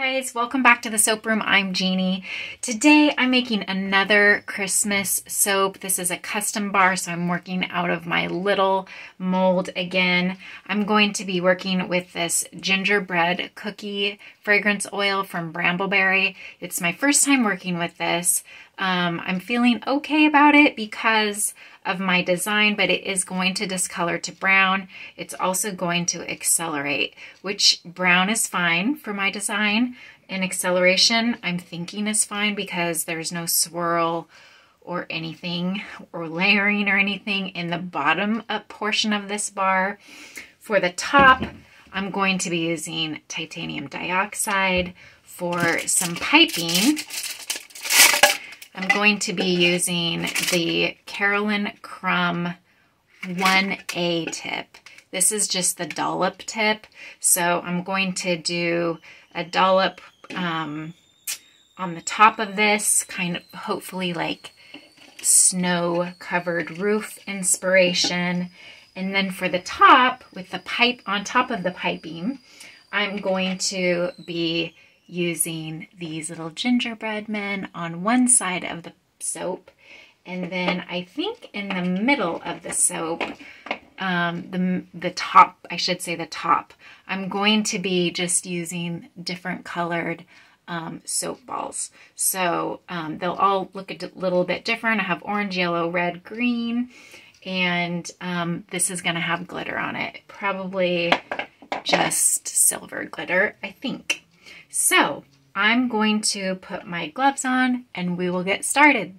guys, welcome back to the soap room. I'm Jeannie. Today I'm making another Christmas soap. This is a custom bar, so I'm working out of my little mold again. I'm going to be working with this gingerbread cookie fragrance oil from Brambleberry. It's my first time working with this. Um, I'm feeling okay about it because of my design, but it is going to discolor to brown. It's also going to accelerate, which brown is fine for my design. And acceleration, I'm thinking is fine because there's no swirl or anything or layering or anything in the bottom up portion of this bar. For the top, I'm going to be using titanium dioxide for some piping I'm going to be using the Carolyn Crum 1A tip. This is just the dollop tip. So I'm going to do a dollop um, on the top of this, kind of hopefully like snow covered roof inspiration. And then for the top, with the pipe on top of the piping, I'm going to be using these little gingerbread men on one side of the soap. And then I think in the middle of the soap, um, the, the top, I should say the top, I'm going to be just using different colored um, soap balls. So um, they'll all look a little bit different. I have orange, yellow, red, green, and um, this is to have glitter on it. Probably just silver glitter, I think. So I'm going to put my gloves on and we will get started.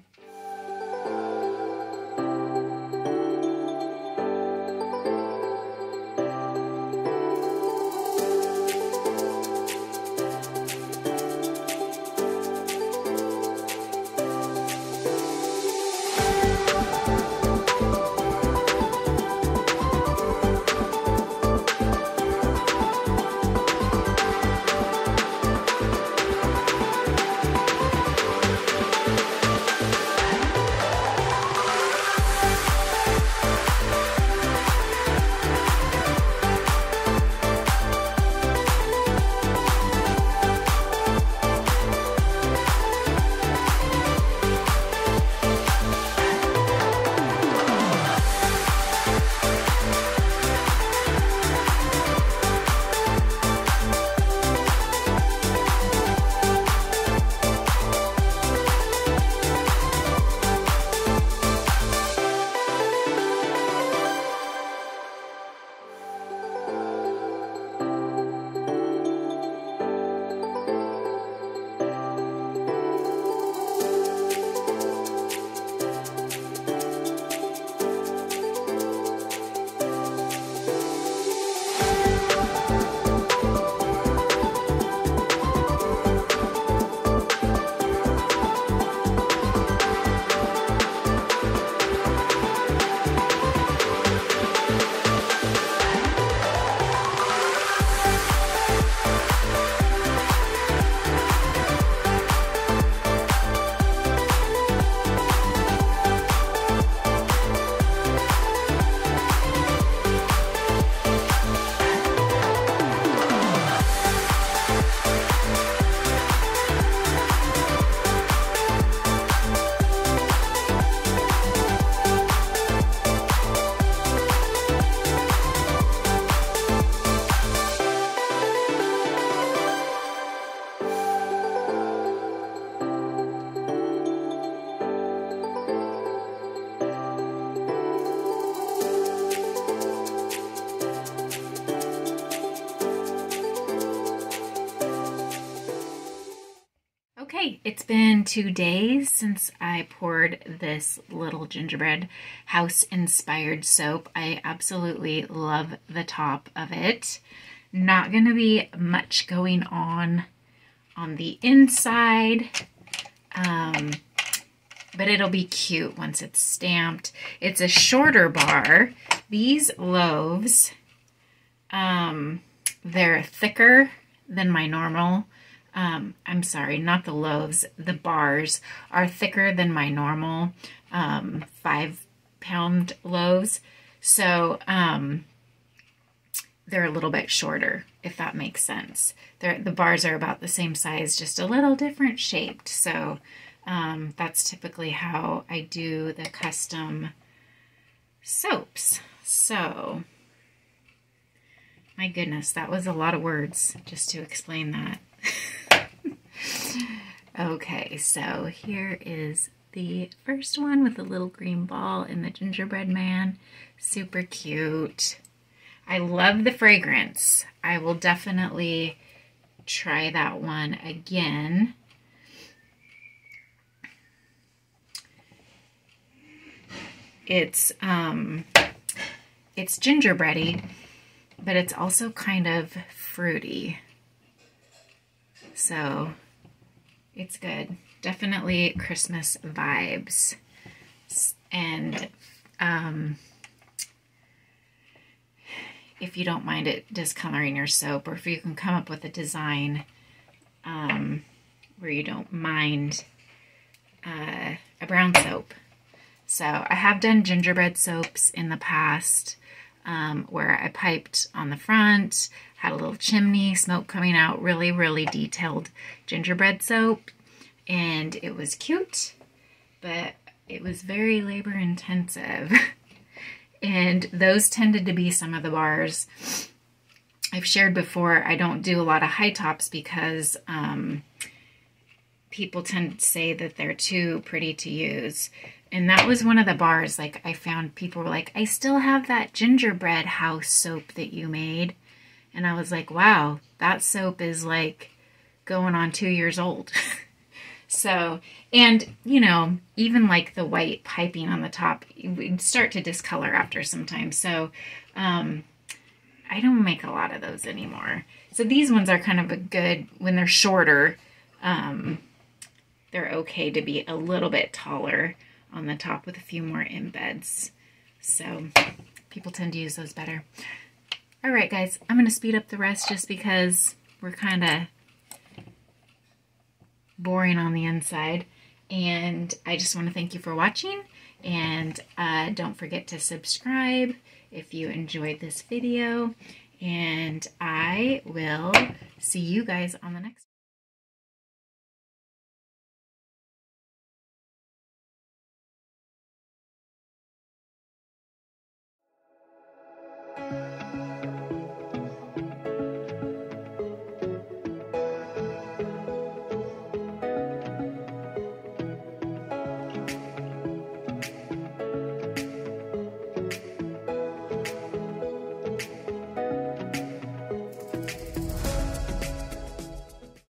It's been two days since I poured this little gingerbread house inspired soap. I absolutely love the top of it. Not going to be much going on on the inside, um, but it'll be cute once it's stamped. It's a shorter bar. These loaves, um, they're thicker than my normal um, I'm sorry, not the loaves, the bars are thicker than my normal um, five pound loaves. So um, they're a little bit shorter, if that makes sense. They're, the bars are about the same size, just a little different shaped. So um, that's typically how I do the custom soaps. So, my goodness, that was a lot of words just to explain that. okay, so here is the first one with the little green ball and the gingerbread man. Super cute. I love the fragrance. I will definitely try that one again. It's um it's gingerbready, but it's also kind of fruity. So it's good. Definitely Christmas vibes. And um, if you don't mind it discoloring your soap, or if you can come up with a design um, where you don't mind uh, a brown soap. So I have done gingerbread soaps in the past um, where I piped on the front, had a little chimney, smoke coming out, really, really detailed gingerbread soap. And it was cute, but it was very labor intensive. and those tended to be some of the bars. I've shared before, I don't do a lot of high tops because um, people tend to say that they're too pretty to use. And that was one of the bars, like, I found people were like, I still have that gingerbread house soap that you made. And I was like, wow, that soap is like going on two years old. so, and, you know, even like the white piping on the top would start to discolor after some time. So, um, I don't make a lot of those anymore. So these ones are kind of a good, when they're shorter, um, they're okay to be a little bit taller on the top with a few more embeds. So people tend to use those better. All right, guys, I'm going to speed up the rest just because we're kind of boring on the inside. And I just want to thank you for watching. And uh, don't forget to subscribe if you enjoyed this video. And I will see you guys on the next